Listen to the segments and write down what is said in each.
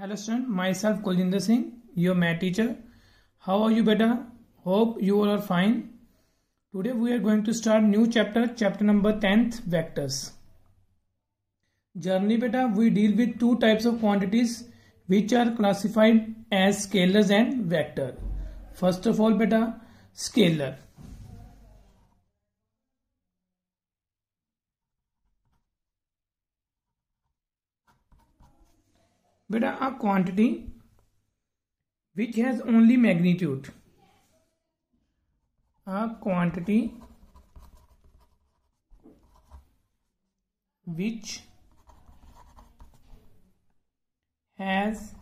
Hello student, myself Kuljinder Singh, your math teacher. How are you beta? Hope you all are fine. Today we are going to start new chapter, chapter number 10th, vectors. Journey beta, we deal with two types of quantities which are classified as scalars and vector. First of all beta, scalar. Beta a quantity which has only magnitude. A quantity which has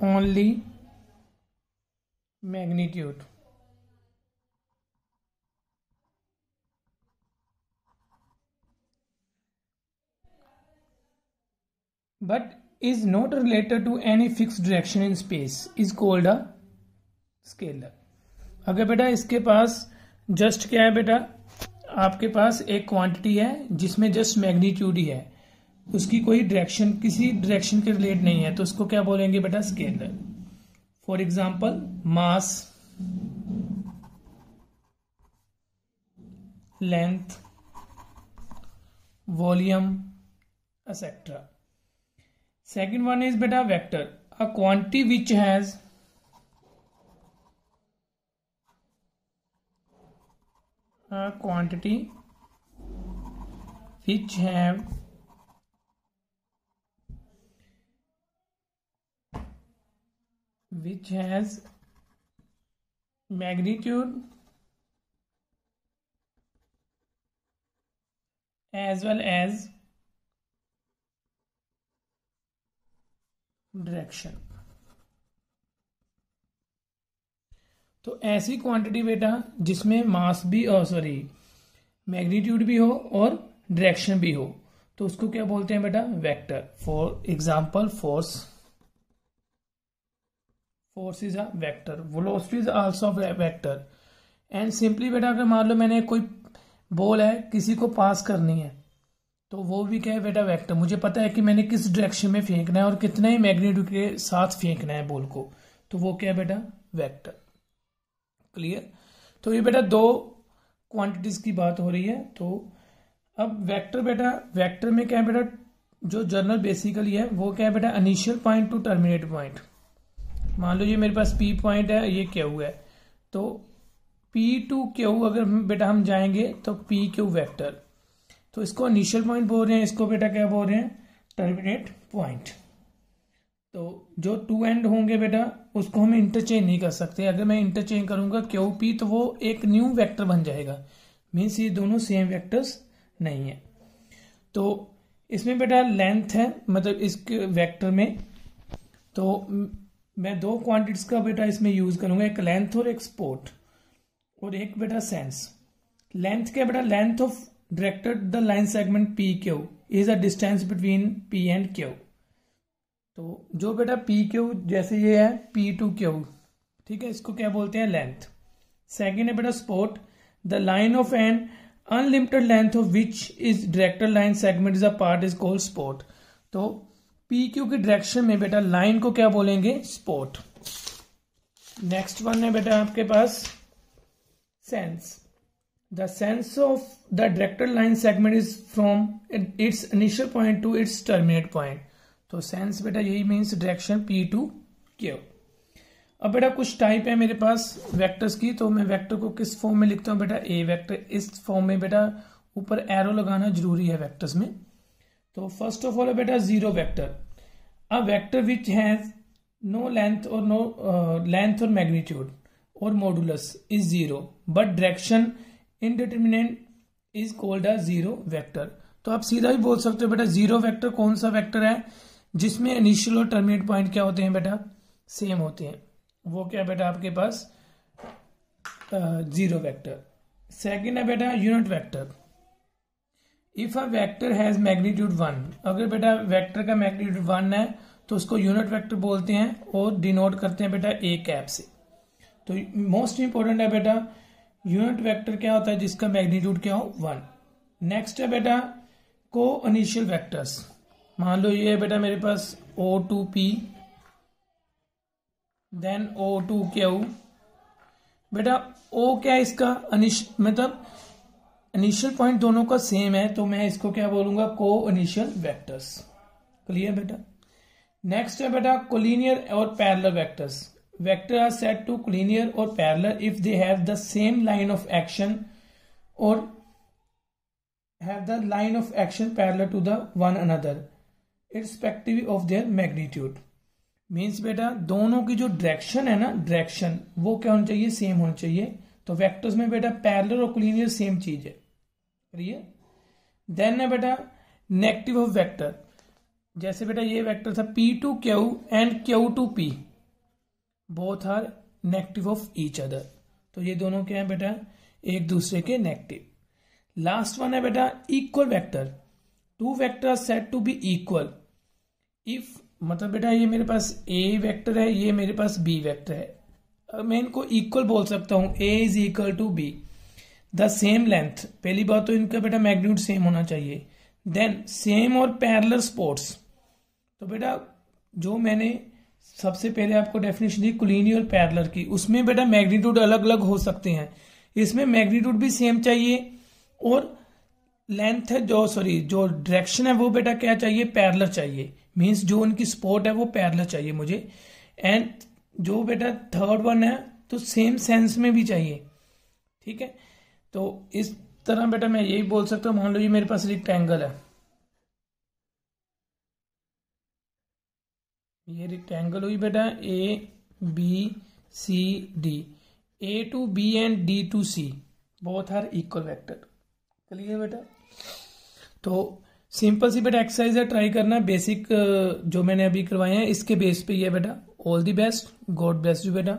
only magnitude but is not related to any fixed direction in space. Is called a scalar. अगर बेटा, इसके पास just क्या है बेटा? आपके पास एक quantity है जिसमें जस्ट मैग्नीट्यूड ही है। उसकी कोई डायरेक्शन किसी डायरेक्शन के रिलेट नहीं है तो उसको क्या बोलेंगे बेटा? Scalar for example mass length volume etcetera Second one is beta vector, a quantity which has a quantity which have which has magnitude as well as direction तो ऐसी क्वांटिटी बेटा जिसमें मास भी और सॉरी मैग्नीट्यूड भी हो और डायरेक्शन भी हो तो उसको क्या बोलते हैं बेटा? Vector for example force force is a vector velocity is also a vector and simply बेटा, अगर मान लो मैंने कोई बॉल है, किसी को पास करनी है तो वो भी क्या है बेटा वेक्टर मुझे पता है कि मैंने किस डायरेक्शन में फेंकना है और कितने ही मैग्नीट्यूड के साथ फेंकना है बॉल को। तो वो क्या है बेटा वेक्टर क्लियर तो ये बेटा दो क्वांटिटीज की बात हो रही है। तो अब वेक्टर बेटा वेक्टर में क्या है बेटा, जो जर्नल बेसिकली है, वो क्या है बेटा initial point to terminate point मान लो ये मेरे पास पी पॉइंट है, ये क्यू है। तो पी टू क्यू अगर बेटा, हम जाएँगे तो पी क्यू वैक्टर तो इसको इनिशियल पॉइंट बोल रहे हैं, इसको बेटा क्या बोल रहे हैं? टर्मिनेट पॉइंट तो जो टू एंड होंगे बेटा, उसको हम इंटरचेंज नहीं कर सकते। अगर मैं इंटरचेंज करूँगा, क्यू? पी तो वो एक न्यू वेक्टर बन जाएगा। मीन्स ये दोनों सेम वेक्टर्स नहीं है। तो इसमें बेटा लेंथ है मतलब इस वेक्टर में। तो मैं दो क्वांटिटीज का बेटा इसमें यूज़ करूँगा, एक लेंथ और एक स्पोर्ट और एक बेटा सेंस लेंथ क्या बेटा? Length of directed the line segment PQ is a distance between P and Q. तो जो बेटा पी क्यू जैसे ये है पी टू क्यू ठीक है? इसको क्या बोलते हैं? लेंथ सेकेंड है बेटा support the line of an unlimited length of which is directed line segment is a part is called support तो पी क्यू की डायरेक्शन में बेटा लाइन को क्या बोलेंगे? स्पोर्ट नेक्स्ट वन है बेटा आपके पास. Sense The sense of the directed line segment is from its initial point to its terminate point. तो सेंस बेटा यही means direction P to Q अब बेटा कुछ टाइप है मेरे पास वेक्टर्स की तो मैं वेक्टर को किस फॉर्म में लिखता हूँ बेटा? ए वेक्टर इस फॉर्म में बेटा ऊपर एरो लगाना ज़रूरी है वेक्टर्स में। तो फ़र्स्ट ऑफ़ ऑल है बेटा zero vector a vector which has no length और नो लेंथ और मैग्नीट्यूड और modulus is zero but direction indeterminate is called a zero vector तो आप सीधा ही बोल सकते हो, बेटा ज़ीरो वेक्टर कौन सा वेक्टर है, जिसमें इनिशियल और टर्मिनेट पॉइंट क्या होते हैं, बेटा? सेम होते हैं। वो क्या बेटा, आपके पास? ज़ीरो वेक्टर सेकेंड है, बेटा unit vector if a vector has magnitude one अगर बेटा वेक्टर का मैग्नीट्यूड वन है तो उसको यूनिट वेक्टर बोलते हैं और डिनोट करते हैं, बेटा ए कैप से। तो मोस्ट इंपॉर्टेंट है, बेटा यूनिट वेक्टर क्या होता है, जिसका मैग्नीट्यूड क्या हो, वन। नेक्स्ट है बेटा को इनिशियल वेक्टर्स मान लो ये है बेटा मेरे पास O to P then O to Q बेटा ओ क्या है इसका? अनिश मतलब इनिशियल पॉइंट दोनों का सेम है तो मैं इसको क्या बोलूँगा? को इनिशियल वेक्टर्स क्लियर बेटा? नेक्स्ट है बेटा कोलिनियर और parallel vectors vector are said to collinear और parallel if they have the same line of action और have the line of action parallel to the one another, irrespective of their magnitude. Means बेटा, दोनों की जो direction है ना direction वो क्या होनी चाहिए? सेम होनी चाहिए। तो वेक्टर्स में बेटा पैरेलल और क्लीनियर सेम चीज़ है। क्लियर देन है बेटा नेगेटिव ऑफ़ वेक्टर जैसे बेटा ये वेक्टर था P to Q and Q to P both are negative of each other तो ये दोनों क्या है बेटा? एक दूसरे के नेगेटिव लास्ट वन है बेटा equal vector two vector said to be equal if मतलब बेटा ये मेरे पास ए वेक्टर है, ये मेरे पास बी वेक्टर है. मैं इनको इक्वल बोल सकता हूँ. A is equal to B the same length पहली बात तो इनका बेटा मैग्नीट्यूड सेम होना चाहिए. देन सेम और पैरलर स्पोर्ट्स तो बेटा, जो मैंने सबसे पहले आपको डेफिनेशन दी कुलीनी और पैरलर की। उसमें बेटा मैग्नीट्यूड अलग अलग हो सकते हैं। इसमें मैग्नीट्यूड भी सेम चाहिए और लेंथ है जो सॉरी जो डायरेक्शन है वो बेटा क्या चाहिए? पैरलर चाहिए। मीन्स जो उनकी स्पोर्ट है वो पैरलर चाहिए मुझे। एंड जो बेटा थर्ड वन है तो सेम सेंस में भी चाहिए। ठीक है? तो इस तरह बेटा मैं यही बोल सकता हूँ। मान लो ये मेरे पास रिक्टेंगल है। ये रिक्टेंगल हुई बेटा A B C D A to B and D to C both are equal vector clear बेटा? तो सिंपल सी बेटा एक्सरसाइज है ट्राई करना बेसिक जो मैंने अभी करवाए हैं, इसके बेस पे ये बेटा। All the best God bless you बेटा।